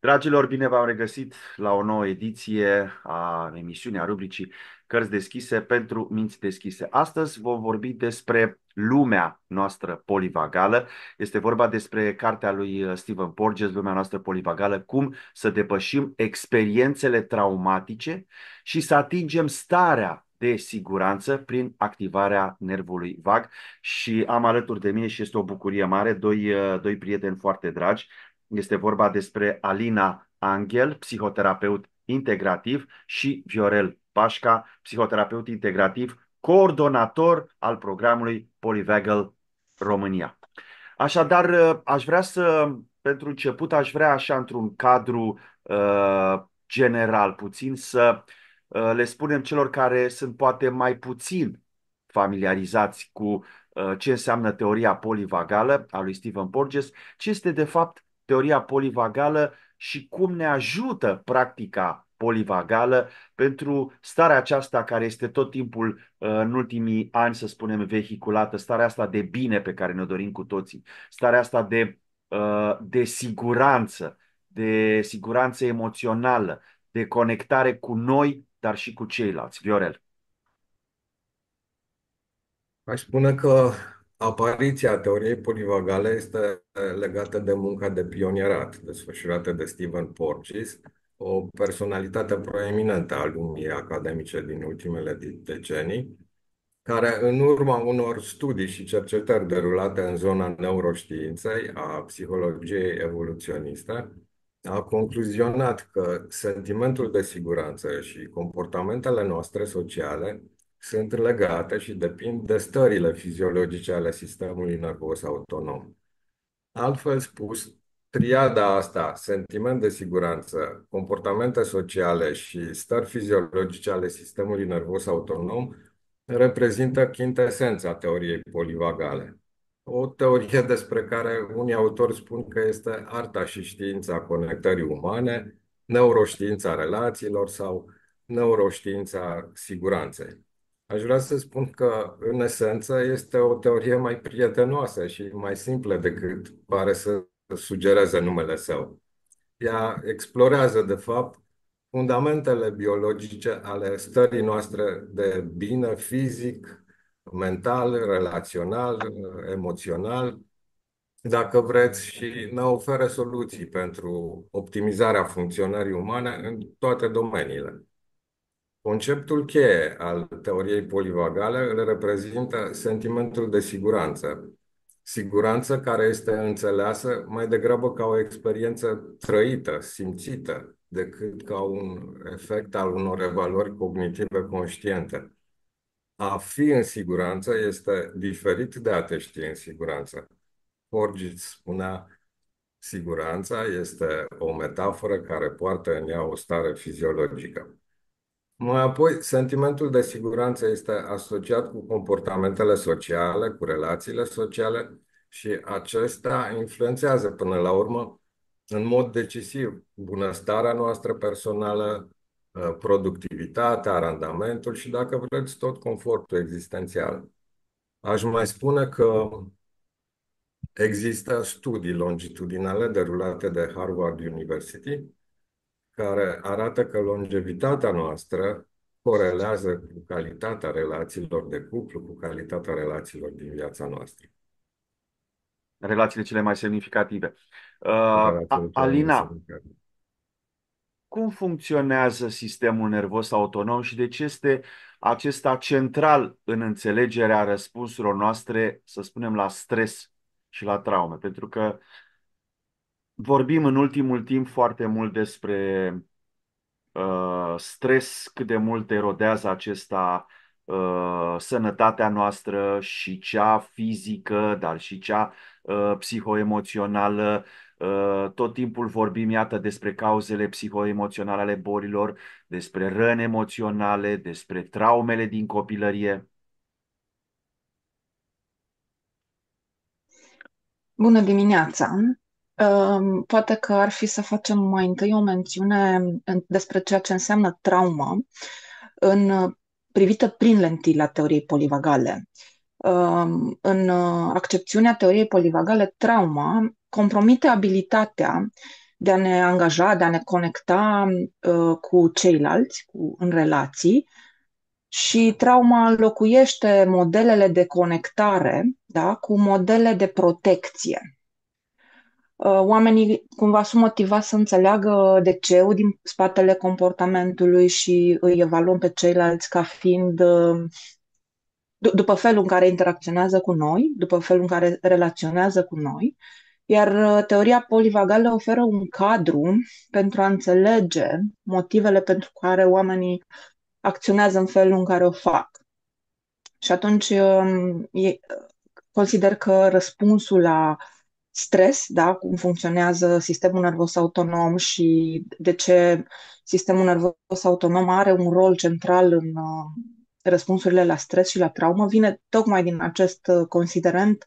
Dragilor, bine v-am regăsit la o nouă ediție a emisiunii, a rubricii Cărți deschise pentru minți deschise. Astăzi vom vorbi despre lumea noastră polivagală. Este vorba despre cartea lui Stephen Porges, Lumea noastră polivagală, cum să depășim experiențele traumatice și să atingem starea de siguranță prin activarea nervului vag și am alături de mine și este o bucurie mare, doi, doi prieteni foarte dragi, este vorba despre Alina Angel, psihoterapeut integrativ, și Viorel Pașca, psihoterapeut integrativ, coordonator al programului Polyvagal România. Așadar, aș vrea să, pentru început, aș vrea așa într-un cadru uh, general puțin să uh, le spunem celor care sunt poate mai puțin familiarizați cu uh, ce înseamnă teoria polivagală a lui Stephen Porges, ce este de fapt teoria polivagală și cum ne ajută practica polivagală pentru starea aceasta care este tot timpul uh, în ultimii ani, să spunem, vehiculată, starea asta de bine pe care ne dorim cu toții, starea asta de, uh, de siguranță, de siguranță emoțională, de conectare cu noi, dar și cu ceilalți. Viorel. Aș spune că Apariția teoriei polivagale este legată de munca de pionierat desfășurată de Stephen Porges, o personalitate proeminentă a lumii academice din ultimele decenii, care în urma unor studii și cercetări derulate în zona neuroștiinței, a psihologiei evoluționiste, a concluzionat că sentimentul de siguranță și comportamentele noastre sociale sunt legate și depind de stările fiziologice ale sistemului nervos autonom. Altfel spus, triada asta, sentiment de siguranță, comportamente sociale și stări fiziologice ale sistemului nervos autonom, reprezintă chintesența teoriei polivagale. O teorie despre care unii autori spun că este arta și știința conectării umane, neuroștiința relațiilor sau neuroștiința siguranței. Aș vrea să spun că, în esență, este o teorie mai prietenoasă și mai simplă decât pare să sugereze numele său. Ea explorează, de fapt, fundamentele biologice ale stării noastre de bine fizic, mental, relațional, emoțional, dacă vreți, și ne oferă soluții pentru optimizarea funcționării umane în toate domeniile. Conceptul cheie al teoriei polivagale îl reprezintă sentimentul de siguranță. Siguranță care este înțeleasă mai degrabă ca o experiență trăită, simțită, decât ca un efect al unor evaluări cognitive conștiente. A fi în siguranță este diferit de a te ști în siguranță. Porges spunea, siguranța este o metaforă care poartă în ea o stare fiziologică. Mai apoi, sentimentul de siguranță este asociat cu comportamentele sociale, cu relațiile sociale și acestea influențează până la urmă în mod decisiv bunăstarea noastră personală, ă, productivitatea, randamentul și, dacă vreți, tot confortul existențial. Aș mai spune că există studii longitudinale derulate de Harvard University care arată că longevitatea noastră corelează cu calitatea relațiilor de cuplu, cu calitatea relațiilor din viața noastră. Relațiile cele mai semnificative. Uh, Alina, cum funcționează sistemul nervos autonom și de ce este acesta central în înțelegerea răspunsurilor noastre, să spunem, la stres și la traume? Pentru că Vorbim în ultimul timp foarte mult despre uh, stres, cât de mult erodează acesta uh, sănătatea noastră și cea fizică, dar și cea uh, psihoemoțională. Uh, tot timpul vorbim, iată, despre cauzele psihoemoționale ale bolilor, despre răni emoționale, despre traumele din copilărie. Bună dimineața! Poate că ar fi să facem mai întâi o mențiune despre ceea ce înseamnă traumă în, privită prin lentila teoriei polivagale. În accepțiunea teoriei polivagale, trauma compromite abilitatea de a ne angaja, de a ne conecta uh, cu ceilalți, cu, în relații. Și trauma locuiește modelele de conectare da, cu modele de protecție. Uh, oamenii cumva sunt motivați să înțeleagă de ce din spatele comportamentului și îi evaluăm pe ceilalți ca fiind uh, după felul în care interacționează cu noi, după felul în care relaționează cu noi, iar uh, teoria polivagală oferă un cadru pentru a înțelege motivele pentru care oamenii acționează în felul în care o fac. Și atunci um, consider că răspunsul la stres, da, cum funcționează sistemul nervos autonom și de ce sistemul nervos autonom are un rol central în uh, răspunsurile la stres și la traumă, vine tocmai din acest uh, considerent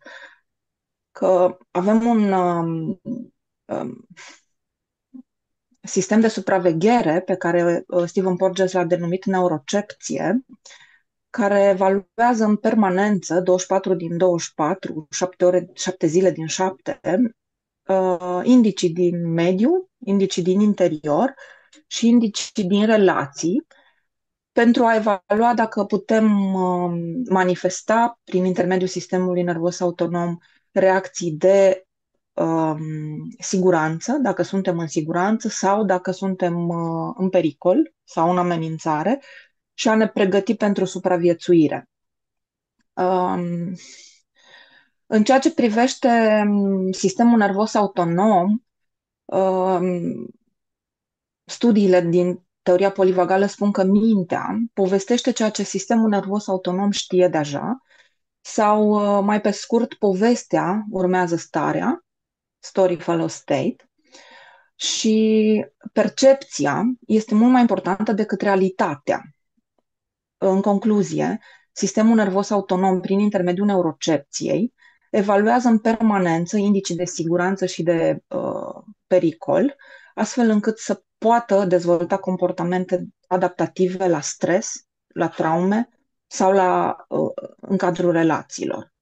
că avem un um, um, sistem de supraveghere pe care uh, Stephen Porges l-a denumit neurocepție, care evaluează în permanență, 24 din 24, 7, ore, 7 zile din 7, uh, indicii din mediu, indicii din interior și indicii din relații, pentru a evalua dacă putem uh, manifesta prin intermediul sistemului nervos autonom reacții de um, siguranță, dacă suntem în siguranță sau dacă suntem uh, în pericol sau în amenințare și a ne pregăti pentru supraviețuire. Um, în ceea ce privește um, sistemul nervos autonom, um, studiile din teoria polivagală spun că mintea povestește ceea ce sistemul nervos autonom știe deja sau, uh, mai pe scurt, povestea urmează starea, story follows state, și percepția este mult mai importantă decât realitatea. În concluzie, sistemul nervos autonom, prin intermediul neurocepției, evaluează în permanență indicii de siguranță și de uh, pericol, astfel încât să poată dezvolta comportamente adaptative la stres, la traume sau la, uh, în cadrul relațiilor.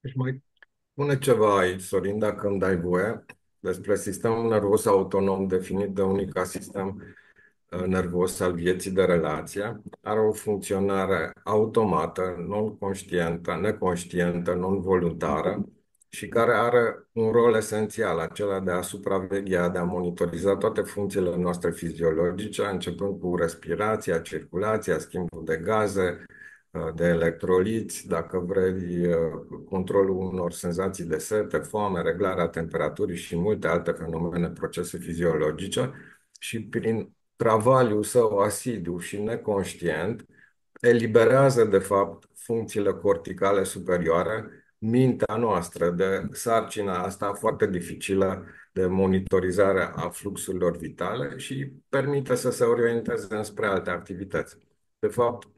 Deci mai pune ceva aici, Sorin, dacă îmi dai voie, despre sistemul nervos autonom definit de unica sistem Uh, nervos al vieții de relație are o funcționare automată, non-conștientă, neconștientă, non-voluntară și care are un rol esențial, acela de a supraveghea, de a monitoriza toate funcțiile noastre fiziologice, începând cu respirația, circulația, schimbul de gaze, uh, de electroliți, dacă vrei, uh, controlul unor senzații de sete, foame, reglarea temperaturii și multe alte fenomene, procese fiziologice și prin travaliul său asidu și neconștient eliberează, de fapt, funcțiile corticale superioare, mintea noastră de sarcina asta foarte dificilă de monitorizare a fluxurilor vitale și permite să se orienteze înspre alte activități. De fapt,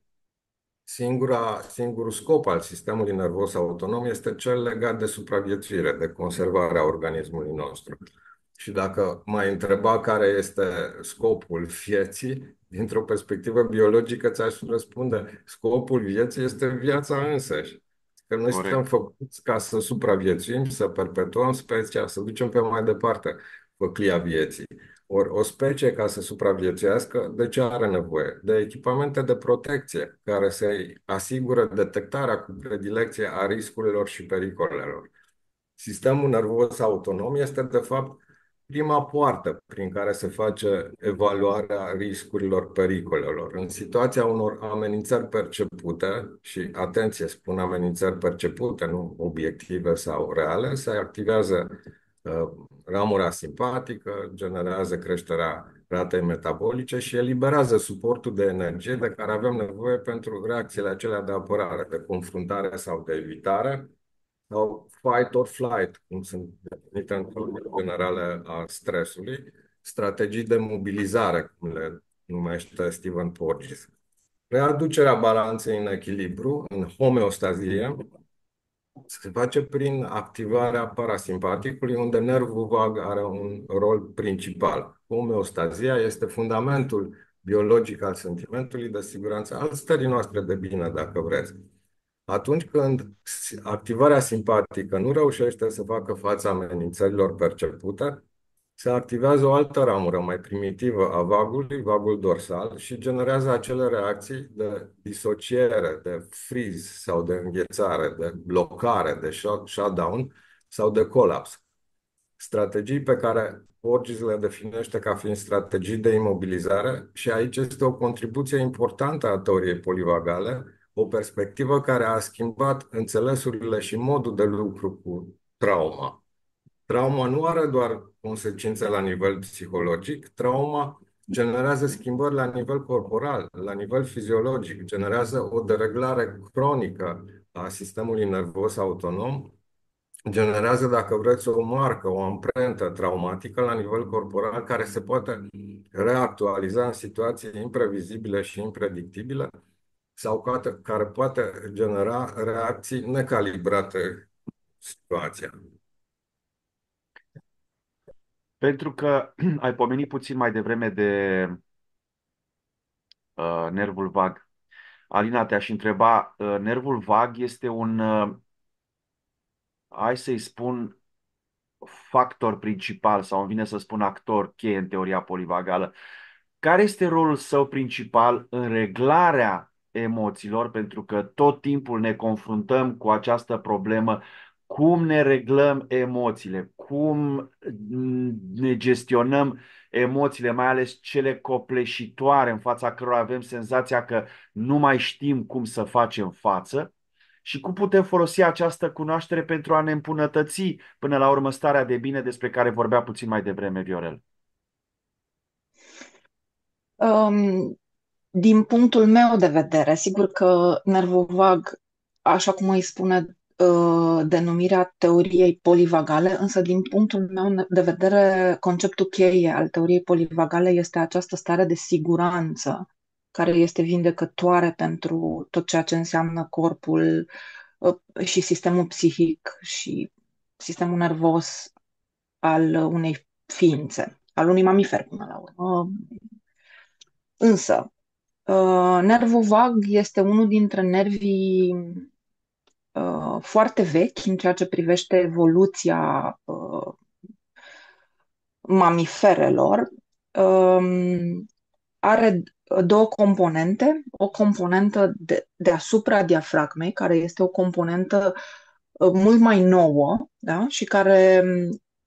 singura, singurul scop al sistemului nervos autonom este cel legat de supraviețuire, de conservarea organismului nostru. Și dacă mai întreba care este scopul vieții, dintr-o perspectivă biologică, ți-aș răspunde, scopul vieții este viața însăși. Că noi Corect. suntem făcuți ca să supraviețuim, să perpetuăm specia, să ducem pe mai departe făclia vieții. Ori o specie, ca să supraviețuiască, de ce are nevoie? De echipamente de protecție care să asigură detectarea cu predilecție a riscurilor și pericolelor. Sistemul nervos autonom este, de fapt, prima poartă prin care se face evaluarea riscurilor, pericolelor. În situația unor amenințări percepute, și atenție, spun amenințări percepute, nu obiective sau reale, se activează uh, ramura simpatică, generează creșterea ratei metabolice și eliberează suportul de energie de care avem nevoie pentru reacțiile acelea de apărare, de confruntare sau de evitare, sau fight or flight, cum sunt definite în generale a stresului, strategii de mobilizare, cum le numește Stephen Porges. Readucerea balanței în echilibru, în homeostazie, se face prin activarea parasimpaticului, unde nervul vag are un rol principal. Homeostazia este fundamentul biologic al sentimentului de siguranță, al stării noastre de bine, dacă vreți. Atunci când activarea simpatică nu reușește să facă față amenințărilor percepute, se activează o altă ramură mai primitivă a vagului, vagul dorsal, și generează acele reacții de disociere, de freeze sau de înghețare, de blocare, de shutdown sau de colaps. Strategii pe care Porges le definește ca fiind strategii de imobilizare și aici este o contribuție importantă a teoriei polivagale, o perspectivă care a schimbat înțelesurile și modul de lucru cu trauma. Trauma nu are doar consecințe la nivel psihologic, trauma generează schimbări la nivel corporal, la nivel fiziologic, generează o dereglare cronică a sistemului nervos autonom, generează, dacă vreți, o marcă, o amprentă traumatică la nivel corporal care se poate reactualiza în situații imprevizibile și impredictibile sau care poate genera reacții necalibrate situația. Pentru că ai pomenit puțin mai devreme de uh, nervul vag. Alina, te-aș întreba, uh, nervul vag este un, uh, hai să-i spun, factor principal sau îmi vine să spun actor cheie în teoria polivagală. Care este rolul său principal în reglarea emoțiilor? Pentru că tot timpul ne confruntăm cu această problemă cum ne reglăm emoțiile, cum ne gestionăm emoțiile, mai ales cele copleșitoare în fața cărora avem senzația că nu mai știm cum să facem față și cum putem folosi această cunoaștere pentru a ne îmbunătăți până la urmă starea de bine despre care vorbea puțin mai devreme Viorel. Um, din punctul meu de vedere, sigur că nervul vag, așa cum îi spune Uh, denumirea teoriei polivagale, însă din punctul meu de vedere, conceptul cheie al teoriei polivagale este această stare de siguranță care este vindecătoare pentru tot ceea ce înseamnă corpul uh, și sistemul psihic și sistemul nervos al unei ființe, al unui mamifer până la urmă. Însă, uh, nervul vag este unul dintre nervii Uh, foarte vechi în ceea ce privește evoluția uh, mamiferelor. Um, are două componente. O componentă de, deasupra diafragmei, care este o componentă uh, mult mai nouă da? și care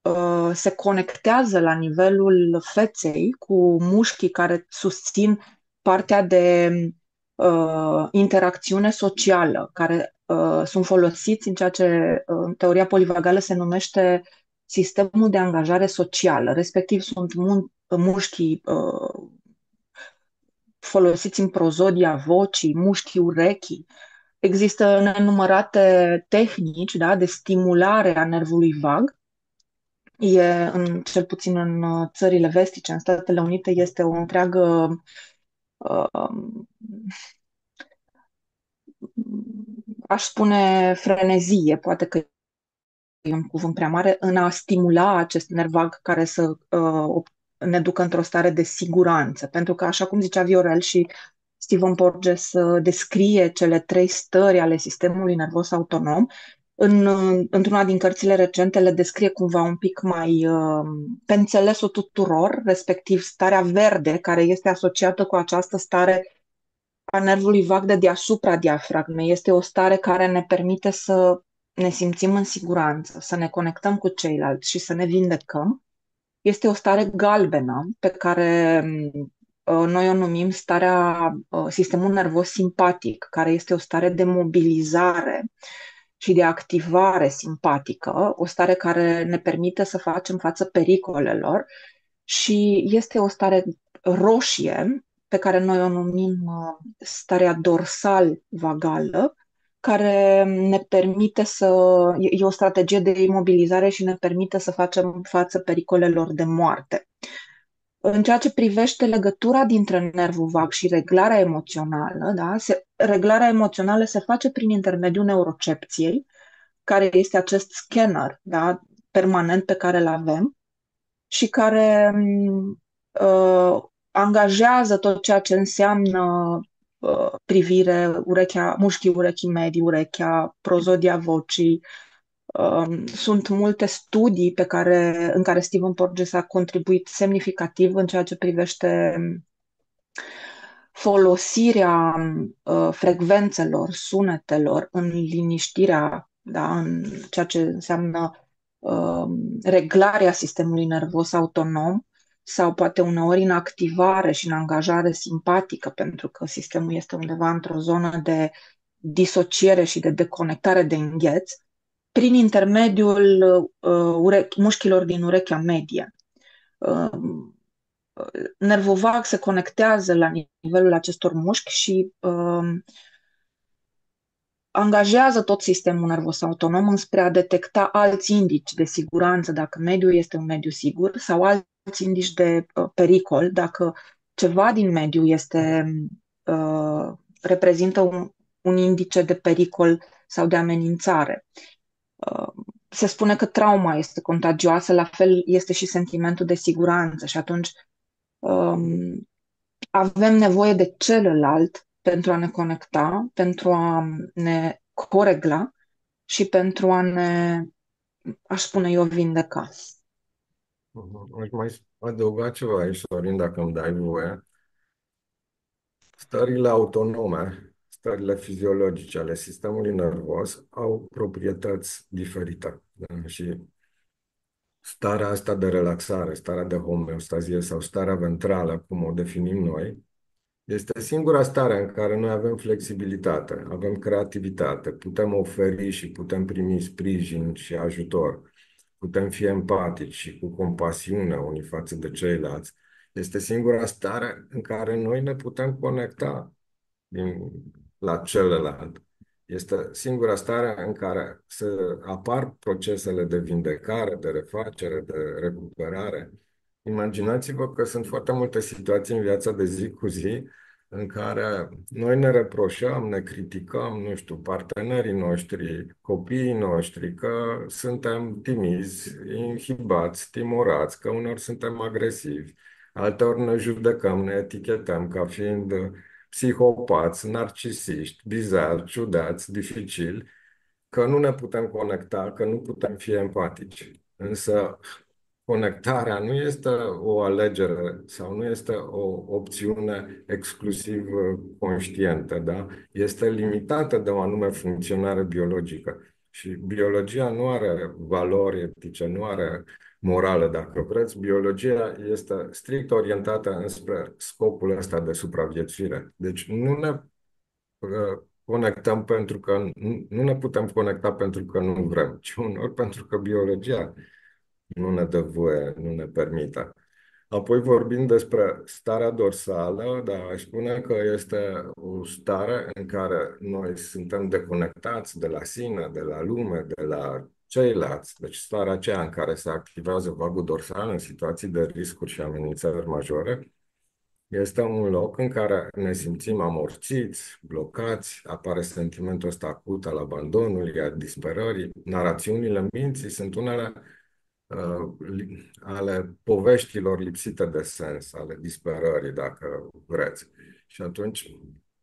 uh, se conectează la nivelul feței cu mușchii care susțin partea de uh, interacțiune socială, care uh, sunt folosiți în ceea ce uh, în teoria polivagală se numește sistemul de angajare socială, respectiv sunt mun- mușchii uh, folosiți în prozodia vocii, mușchii urechii. Există nenumărate tehnici da, de stimulare a nervului vag. E, în, cel puțin în uh, țările vestice, în Statele Unite, este o întreagă uh, aș spune frenezie, poate că e un cuvânt prea mare, în a stimula acest nerv vag care să uh, ne ducă într-o stare de siguranță. Pentru că, așa cum zicea Viorel și Stephen Porges uh, descrie cele trei stări ale sistemului nervos autonom, în, într-una din cărțile recente le descrie cumva un pic mai uh, pe înțelesul tuturor, respectiv starea verde, care este asociată cu această stare a nervului vag de deasupra diafragmei. Este o stare care ne permite să ne simțim în siguranță, să ne conectăm cu ceilalți și să ne vindecăm. Este o stare galbenă pe care uh, noi o numim starea uh, sistemul nervos simpatic, care este o stare de mobilizare și de activare simpatică, o stare care ne permite să facem față pericolelor și este o stare roșie pe care noi o numim uh, starea dorsal-vagală, care ne permite să. e o strategie de imobilizare și ne permite să facem față pericolelor de moarte. În ceea ce privește legătura dintre nervul vag și reglarea emoțională, da, se, reglarea emoțională se face prin intermediul neurocepției, care este acest scanner da, permanent pe care îl avem și care mm, uh, angajează tot ceea ce înseamnă uh, privire, urechea, mușchii urechii medii, urechea, prozodia vocii, Um, sunt multe studii pe care, în care Stephen Porges a contribuit semnificativ în ceea ce privește folosirea uh, frecvențelor, sunetelor în liniștirea, da, în ceea ce înseamnă uh, reglarea sistemului nervos autonom sau poate uneori în activare și în angajare simpatică, pentru că sistemul este undeva într-o zonă de disociere și de deconectare de îngheț, prin intermediul uh, ure- mușchilor din urechea medie. Uh, nervovag se conectează la nivelul acestor mușchi și uh, angajează tot sistemul nervos autonom înspre a detecta alți indici de siguranță, dacă mediul este un mediu sigur, sau alți indici de uh, pericol, dacă ceva din mediu este, uh, reprezintă un, un indice de pericol sau de amenințare. Uh, se spune că trauma este contagioasă, la fel este și sentimentul de siguranță și atunci um, avem nevoie de celălalt pentru a ne conecta, pentru a ne coregla și pentru a ne, aș spune eu, vindeca. Mhm. Aș mai adăuga ceva aici, Sorin, dacă îmi dai voie. Stările autonome, stările fiziologice ale sistemului nervos au proprietăți diferite. Da? Și starea asta de relaxare, starea de homeostazie sau starea ventrală, cum o definim noi, este singura stare în care noi avem flexibilitate, avem creativitate, putem oferi și putem primi sprijin și ajutor, putem fi empatici și cu compasiune unii față de ceilalți. Este singura stare în care noi ne putem conecta din, la celălalt. Este singura stare în care să apar procesele de vindecare, de refacere, de recuperare. Imaginați-vă că sunt foarte multe situații în viața de zi cu zi în care noi ne reproșăm, ne criticăm, nu știu, partenerii noștri, copiii noștri, că suntem timizi, inhibați, timorați, că unor suntem agresivi, alteori ne judecăm, ne etichetăm ca fiind psihopați, narcisiști, bizari, ciudați, dificili, că nu ne putem conecta, că nu putem fi empatici. Însă conectarea nu este o alegere sau nu este o opțiune exclusiv conștientă, da? Este limitată de o anume funcționare biologică. Și biologia nu are valori etice, nu are morală, dacă vreți. Biologia este strict orientată înspre scopul ăsta de supraviețuire. Deci nu ne uh, conectăm pentru că nu ne putem conecta pentru că nu vrem, ci unor pentru că biologia nu ne dă voie, nu ne permite. Apoi vorbim despre starea dorsală, dar aș spune că este o stare în care noi suntem deconectați de la sine, de la lume, de la ceilalți. Deci starea aceea în care se activează vagul dorsal în situații de riscuri și amenințări majore, este un loc în care ne simțim amorțiți, blocați, apare sentimentul ăsta acut al abandonului, al disperării. Narațiunile minții sunt unele uh, ale poveștilor lipsite de sens, ale disperării, dacă vreți. Și atunci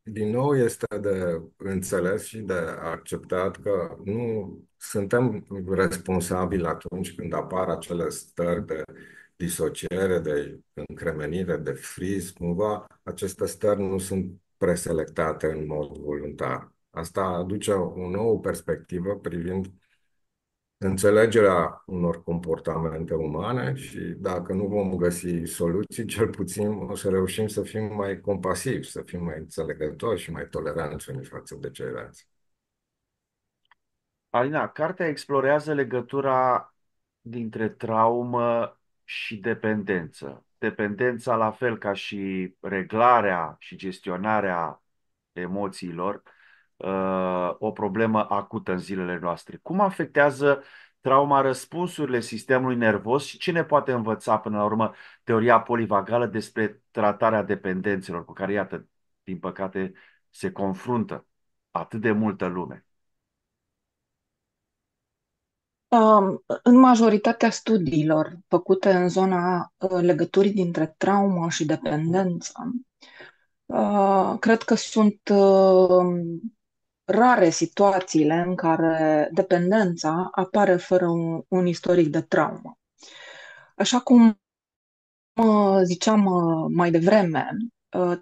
din nou este de înțeles și de acceptat că nu suntem responsabili atunci când apar acele stări de disociere, de încremenire, de friz. Cumva aceste stări nu sunt preselectate în mod voluntar. Asta aduce o nouă perspectivă privind înțelegerea unor comportamente umane și dacă nu vom găsi soluții, cel puțin o să reușim să fim mai compasivi, să fim mai înțelegători și mai toleranți unii față de ceilalți. Alina, cartea explorează legătura dintre traumă și dependență. Dependența, la fel ca și reglarea și gestionarea emoțiilor, uh, o problemă acută în zilele noastre. Cum afectează trauma răspunsurile sistemului nervos și ce ne poate învăța până la urmă teoria polivagală despre tratarea dependențelor cu care, iată, din păcate, se confruntă atât de multă lume? Um, în majoritatea studiilor făcute în zona uh, legăturii dintre traumă și dependență, uh, cred că sunt uh, rare situațiile în care dependența apare fără un, un istoric de traumă. Așa cum ziceam mai devreme,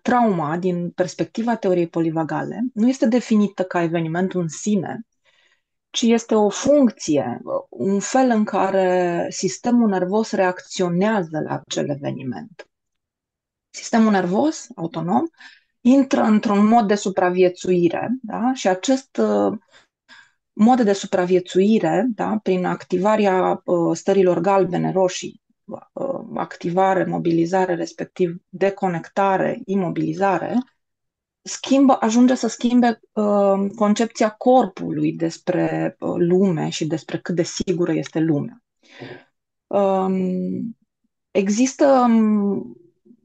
trauma, din perspectiva teoriei polivagale, nu este definită ca eveniment în sine, ci este o funcție, un fel în care sistemul nervos reacționează la acel eveniment. Sistemul nervos autonom intră într-un mod de supraviețuire da? și acest uh, mod de supraviețuire, da? prin activarea uh, stărilor galbene, roșii, uh, activare, mobilizare, respectiv deconectare, imobilizare, schimbă, ajunge să schimbe uh, concepția corpului despre uh, lume și despre cât de sigură este lumea. Um, există um,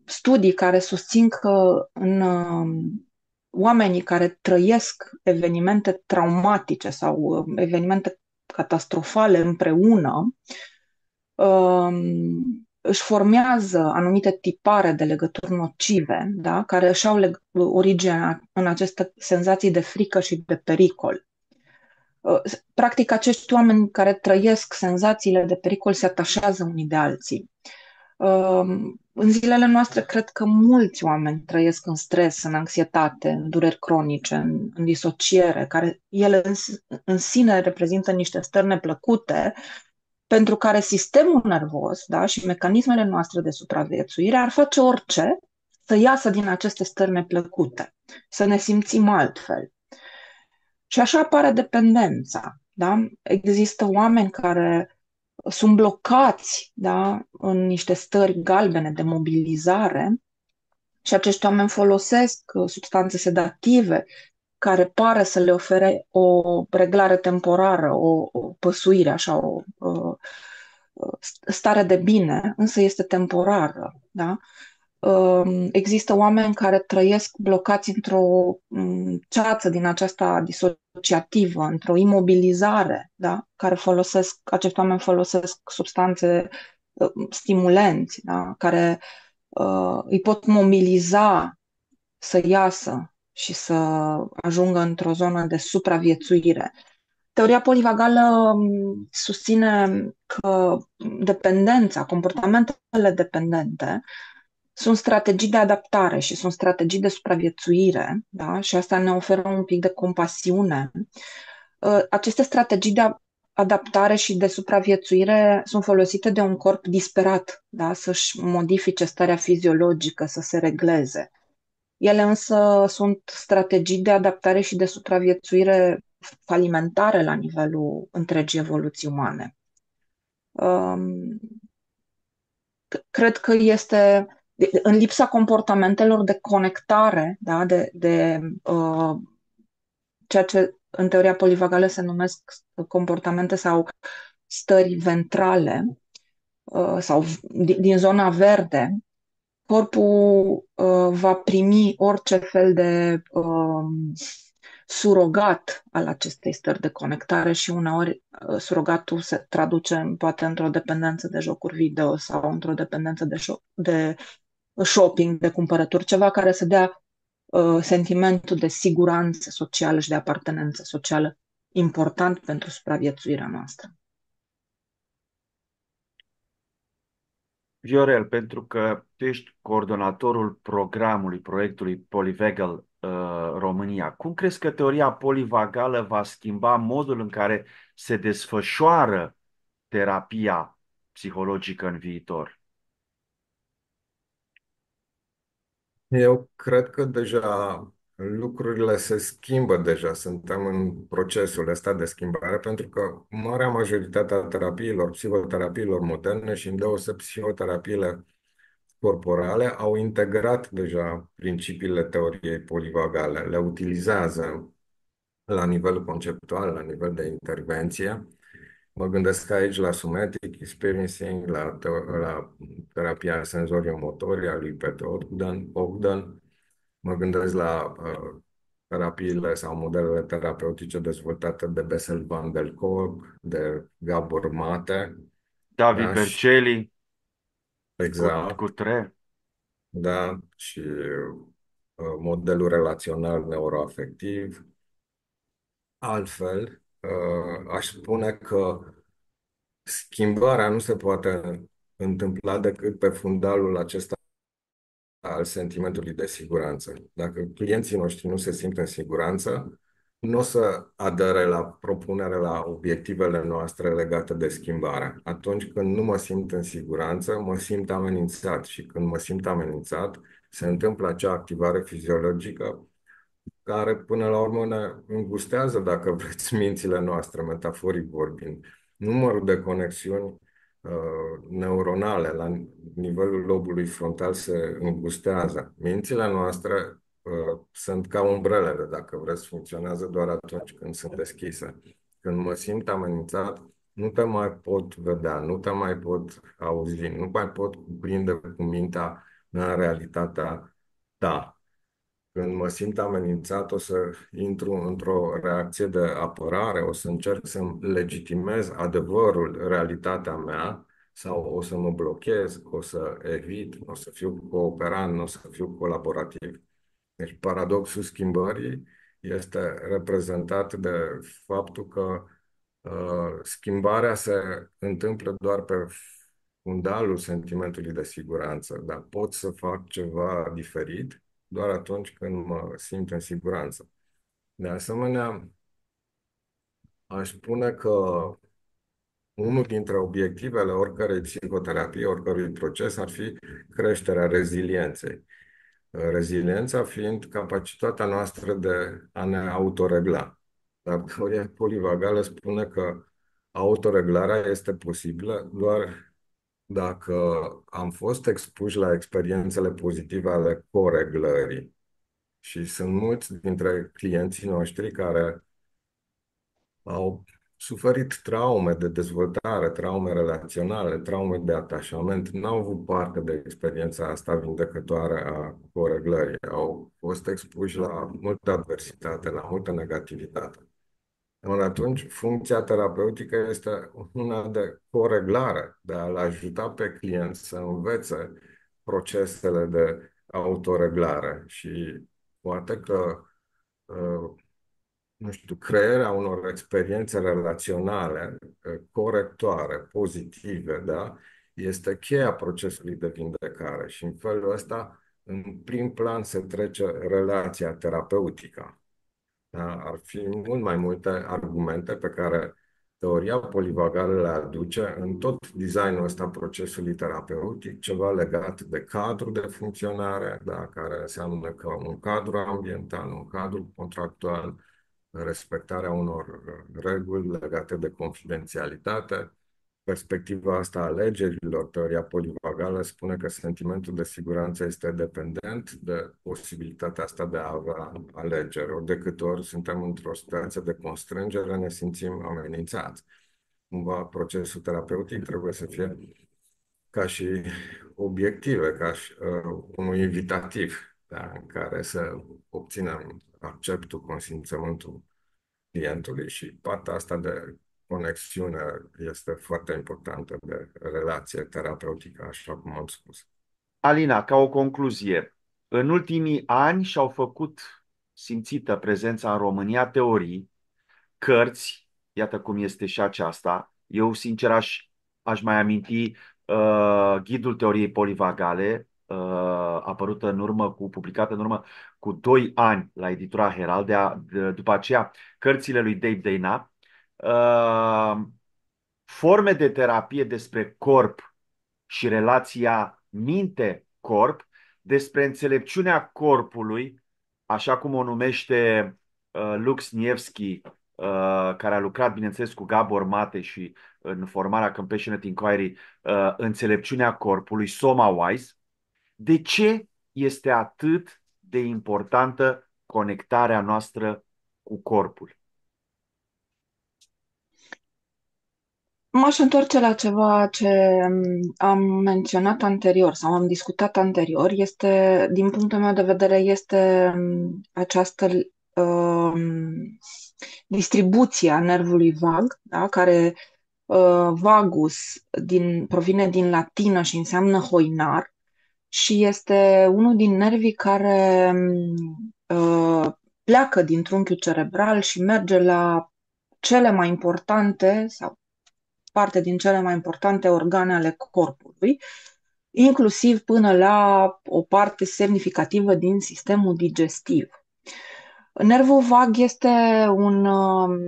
studii care susțin că în um, oamenii care trăiesc evenimente traumatice sau um, evenimente catastrofale împreună, um, își formează anumite tipare de legături nocive, da? care își au leg- originea în aceste senzații de frică și de pericol. Uh, practic, acești oameni care trăiesc senzațiile de pericol se atașează unii de alții. Um, în zilele noastre, cred că mulți oameni trăiesc în stres, în anxietate, în dureri cronice, în, în disociere, care ele în, în sine reprezintă niște stări neplăcute pentru care sistemul nervos da, și mecanismele noastre de supraviețuire ar face orice să iasă din aceste stări neplăcute, să ne simțim altfel. Și așa apare dependența. Da? Există oameni care sunt blocați da, în niște stări galbene de mobilizare și acești oameni folosesc uh, substanțe sedative care pare să le ofere o reglare temporară, o, o păsuire, așa, o, o stare de bine, însă este temporară. Da? Um, există oameni care trăiesc blocați într-o um, ceață din aceasta disociativă, într-o imobilizare, da? care folosesc, acești oameni folosesc substanțe uh, stimulenți, da? care uh, îi pot mobiliza să iasă și să ajungă într-o zonă de supraviețuire. Teoria polivagală um, susține că dependența, comportamentele dependente sunt strategii de adaptare și sunt strategii de supraviețuire, da? și asta ne oferă un pic de compasiune. Uh, aceste strategii de adaptare și de supraviețuire sunt folosite de un corp disperat, da? să-și modifice starea fiziologică, să se regleze. Ele însă sunt strategii de adaptare și de supraviețuire falimentare la nivelul întregii evoluții umane. Um, cred că este în lipsa comportamentelor de conectare, da, de, de uh, ceea ce în teoria polivagală se numesc comportamente sau stări ventrale uh, sau din, din zona verde, corpul uh, va primi orice fel de uh, surogat al acestei stări de conectare și uneori uh, surogatul se traduce poate într-o dependență de jocuri video sau într-o dependență de, show, de shopping, de cumpărături, ceva care să dea uh, sentimentul de siguranță socială și de apartenență socială important pentru supraviețuirea noastră. Viorel, pentru că tu ești coordonatorul programului, proiectului Polyvagal uh, România, cum crezi că teoria polivagală va schimba modul în care se desfășoară terapia psihologică în viitor? Eu cred că deja lucrurile se schimbă deja, suntem în procesul ăsta de schimbare, pentru că marea majoritate a terapiilor, psihoterapiilor moderne și îndeoseb psihoterapiile corporale au integrat deja principiile teoriei polivagale, le utilizează la nivel conceptual, la nivel de intervenție. Mă gândesc aici la somatic experiencing, la, la terapia senzorio-motorie a lui Peter Ogden, Ogden. Mă gândesc la uh, terapiile sau modelele terapeutice dezvoltate de Bessel van der Kolk, de Gabor Mate. David da, Berceli. Exact. Cu, cu tre. Da, și uh, modelul relațional neuroafectiv. altfel, uh, aș spune că schimbarea nu se poate întâmpla decât pe fundalul acesta al sentimentului de siguranță. Dacă clienții noștri nu se simt în siguranță, nu o să adere la propunere la obiectivele noastre legate de schimbare. Atunci când nu mă simt în siguranță, mă simt amenințat și când mă simt amenințat, se întâmplă acea activare fiziologică care până la urmă ne îngustează, dacă vreți, mințile noastre, metaforic vorbind. Numărul de conexiuni uh, neuronale la nivelul lobului frontal se îngustează. Mințile noastre uh, sunt ca umbrelele, dacă vreți, funcționează doar atunci când sunt deschise. Când mă simt amenințat, nu te mai pot vedea, nu te mai pot auzi, nu mai pot cuprinde cu mintea în realitatea ta. Când mă simt amenințat, o să intru într-o reacție de apărare, o să încerc să legitimez adevărul, realitatea mea, sau o să mă blochez, o să evit, o să fiu cooperant, o să fiu colaborativ. Deci paradoxul schimbării este reprezentat de faptul că uh, schimbarea se întâmplă doar pe fundalul sentimentului de siguranță, dar pot să fac ceva diferit doar atunci când mă simt în siguranță. De asemenea, aș spune că unul dintre obiectivele oricărei psihoterapie, oricărui proces, ar fi creșterea rezilienței. Reziliența fiind capacitatea noastră de a ne autoregla. Dar teoria polivagală spune că autoreglarea este posibilă doar dacă am fost expuși la experiențele pozitive ale coreglării și sunt mulți dintre clienții noștri care au suferit traume de dezvoltare, traume relaționale, traume de atașament, n-au avut parte de experiența asta vindecătoare a coreglării. Au fost expuși la multă adversitate, la multă negativitate. Ori atunci, funcția terapeutică este una de coreglare, de a-l ajuta pe client să învețe procesele de autoreglare și poate că, uh, nu știu, crearea unor experiențe relaționale uh, corectoare, pozitive, da, este cheia procesului de vindecare și în felul ăsta, în prim plan, se trece relația terapeutică. Da? Ar fi mult mai multe argumente pe care teoria polivagală le aduce în tot designul ăsta procesului terapeutic, ceva legat de cadru de funcționare, da? care înseamnă că un cadru ambiental, un cadru contractual, respectarea unor reguli legate de confidențialitate, perspectiva asta a alegerilor, teoria polivagală spune că sentimentul de siguranță este dependent de posibilitatea asta de a avea alegeri. Ori de câte ori suntem într-o situație de constrângere, ne simțim amenințați. Cumva procesul terapeutic trebuie să fie ca și obiective, ca și uh, unul invitativ, da, în care să obținem acceptul, consimțământul clientului și partea asta de conexiune este foarte importantă de relație terapeutică, așa cum am spus. Alina, ca o concluzie, în ultimii ani și-au făcut simțită prezența în România teorii, cărți, iată cum este și aceasta. Eu, sincer, aș, aș mai aminti uh, Ghidul teoriei polivagale, uh, apărută în urmă cu, publicată în urmă cu 2 ani la editura Herald, de, a, de, după aceea cărțile lui Dave Dana, uh, forme de terapie despre corp și relația minte-corp, despre înțelepciunea corpului, așa cum o numește uh, Lux Nievski, uh, care a lucrat, bineînțeles, cu Gabor Mate și în formarea Compassionate Inquiry, uh, înțelepciunea corpului, Soma Wise. De ce este atât de importantă conectarea noastră cu corpul? M-aș întoarce la ceva ce am menționat anterior sau am discutat anterior. Este, din punctul meu de vedere, este această uh, distribuție a nervului vag, da? care uh, vagus din, provine din latină și înseamnă hoinar și este unul din nervii care uh, pleacă din trunchiul cerebral și merge la cele mai importante sau parte din cele mai importante organe ale corpului, inclusiv până la o parte semnificativă din sistemul digestiv. Nervul vag este un, um,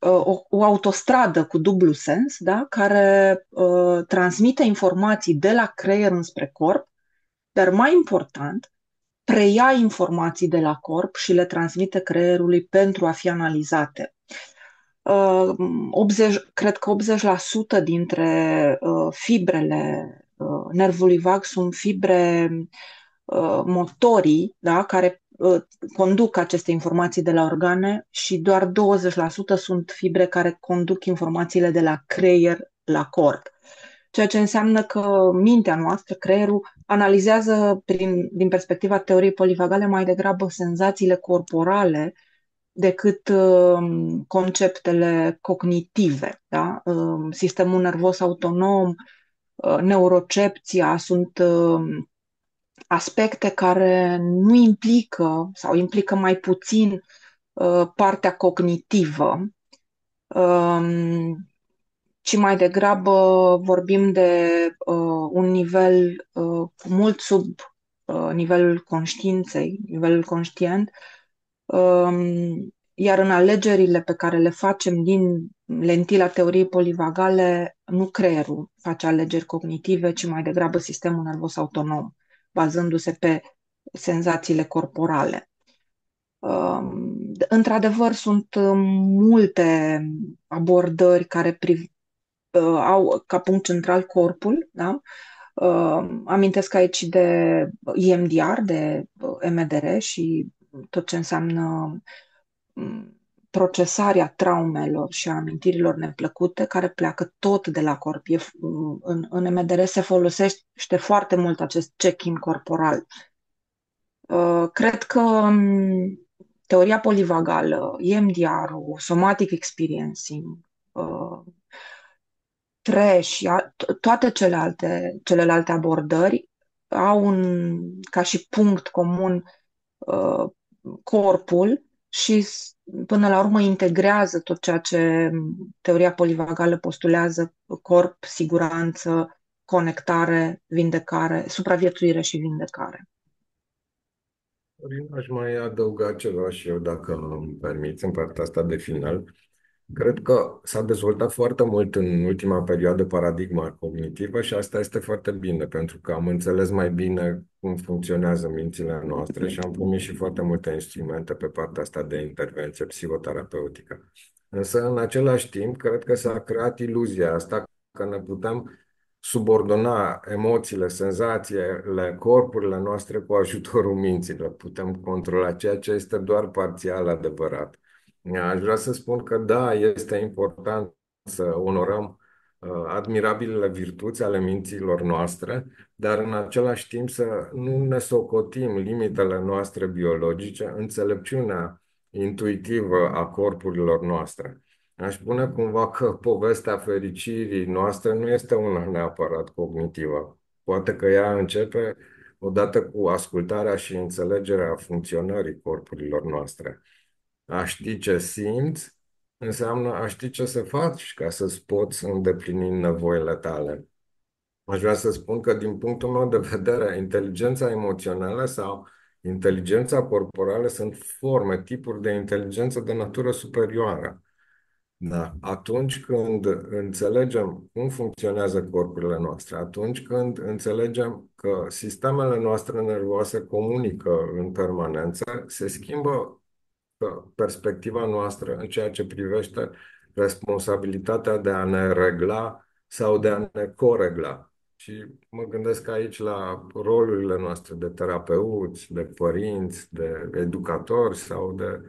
o, o autostradă cu dublu sens, da? care uh, transmite informații de la creier înspre corp, dar mai important, preia informații de la corp și le transmite creierului pentru a fi analizate. 80, uh, cred că 80% dintre uh, fibrele uh, nervului vag sunt fibre motorii, da, care conduc aceste informații de la organe și doar 20% sunt fibre care conduc informațiile de la creier la corp. Ceea ce înseamnă că mintea noastră, creierul, analizează prin, din perspectiva teoriei polivagale mai degrabă senzațiile corporale decât uh, conceptele cognitive. Da? Uh, sistemul nervos autonom, uh, neurocepția sunt uh, aspecte care nu implică sau implică mai puțin uh, partea cognitivă, um, ci mai degrabă vorbim de uh, un nivel uh, mult sub uh, nivelul conștiinței, nivelul conștient, um, iar în alegerile pe care le facem din lentila teoriei polivagale, nu creierul face alegeri cognitive, ci mai degrabă sistemul nervos autonom bazându-se pe senzațiile corporale. Um, într-adevăr, sunt multe abordări care priv- uh, au ca punct central corpul. Da? Um, amintesc aici de EMDR, de uh, MDR și tot ce înseamnă um, procesarea traumelor și a amintirilor neplăcute care pleacă tot de la corp. E, în, în MDR se folosește foarte mult acest check-in corporal. Uh, cred că um, teoria polivagală, EMDR-ul, somatic experiencing, uh, trash, toate celelalte, celelalte abordări au un, ca și punct comun uh, corpul și până la urmă integrează tot ceea ce teoria polivagală postulează, corp, siguranță, conectare, vindecare, supraviețuire și vindecare. Aș mai adăuga ceva și eu, dacă îmi permiți, în partea asta de final. Cred că s-a dezvoltat foarte mult în ultima perioadă paradigma cognitivă și asta este foarte bine, pentru că am înțeles mai bine cum funcționează mințile noastre și am primit și foarte multe instrumente pe partea asta de intervenție psihoterapeutică. Însă, în același timp, cred că s-a creat iluzia asta că ne putem subordona emoțiile, senzațiile, corpurile noastre cu ajutorul minților. Putem controla ceea ce este doar parțial adevărat. Aș vrea să spun că da, este important să onorăm uh, admirabilele virtuți ale minților noastre, dar în același timp să nu ne socotim limitele noastre biologice, înțelepciunea intuitivă a corpurilor noastre. Aș spune cumva că povestea fericirii noastre nu este una neapărat cognitivă. Poate că ea începe odată cu ascultarea și înțelegerea funcționării corpurilor noastre. A ști ce simți înseamnă a ști ce să faci ca să-ți poți îndeplini nevoile tale. Aș vrea să spun că, din punctul meu de vedere, inteligența emoțională sau inteligența corporală sunt forme, tipuri de inteligență de natură superioară. Da. Atunci când înțelegem cum funcționează corpurile noastre, atunci când înțelegem că sistemele noastre nervoase comunică în permanență, se schimbă perspectiva noastră în ceea ce privește responsabilitatea de a ne regla sau de a ne coregla. Și mă gândesc aici la rolurile noastre de terapeuți, de părinți, de educatori sau de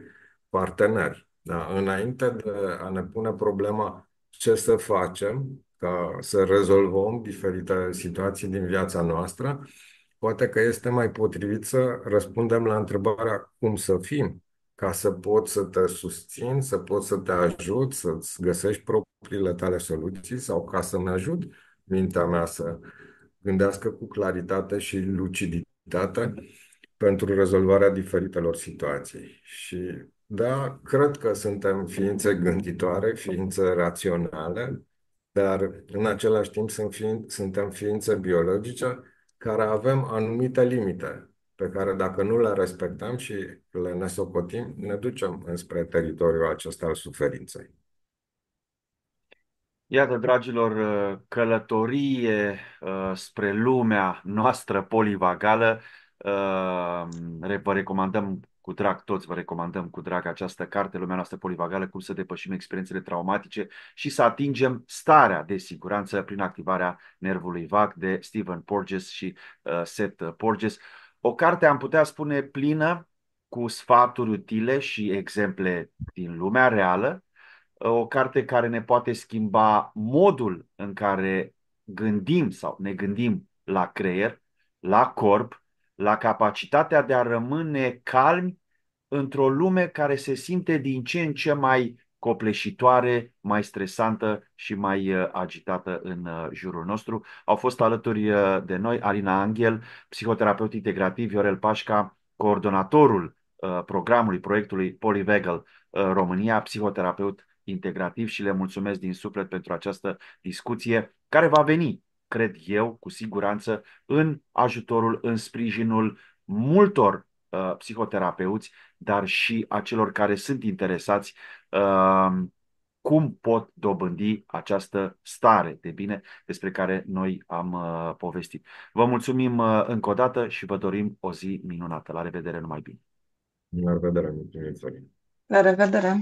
parteneri. Da? Înainte de a ne pune problema ce să facem ca să rezolvăm diferite situații din viața noastră, poate că este mai potrivit să răspundem la întrebarea cum să fim ca să pot să te susțin, să pot să te ajut, să-ți găsești propriile tale soluții sau ca să-mi ajut mintea mea să gândească cu claritate și luciditate pentru rezolvarea diferitelor situații. Și da, cred că suntem ființe gânditoare, ființe raționale, dar în același timp sunt fiin, suntem ființe biologice care avem anumite limite pe care dacă nu le respectăm și le nesocotim, ne ducem înspre teritoriul acesta al suferinței. Iată, dragilor, uh, călătorie uh, spre lumea noastră polivagală. Uh, vă recomandăm cu drag, toți vă recomandăm cu drag această carte, Lumea noastră polivagală, cum să depășim experiențele traumatice și să atingem starea de siguranță prin activarea nervului vag de Stephen Porges și Seth Porges. O carte, am putea spune, plină cu sfaturi utile și exemple din lumea reală, o carte care ne poate schimba modul în care gândim sau ne gândim la creier, la corp, la capacitatea de a rămâne calmi într-o lume care se simte din ce în ce mai copleșitoare, mai stresantă și mai uh, agitată în uh, jurul nostru. Au fost alături uh, de noi Alina Angel, psihoterapeut integrativ, Viorel Pașca, coordonatorul programului, proiectului Polyvagal România, psihoterapeut integrativ și le mulțumesc din suflet pentru această discuție care va veni, cred eu, cu siguranță, în ajutorul, în sprijinul multor uh, psihoterapeuți, dar și a celor care sunt interesați uh, cum pot dobândi această stare de bine despre care noi am uh, povestit. Vă mulțumim uh, încă o dată și vă dorim o zi minunată. La revedere, numai bine! La revedere, mulțumim, Sorin! La revedere!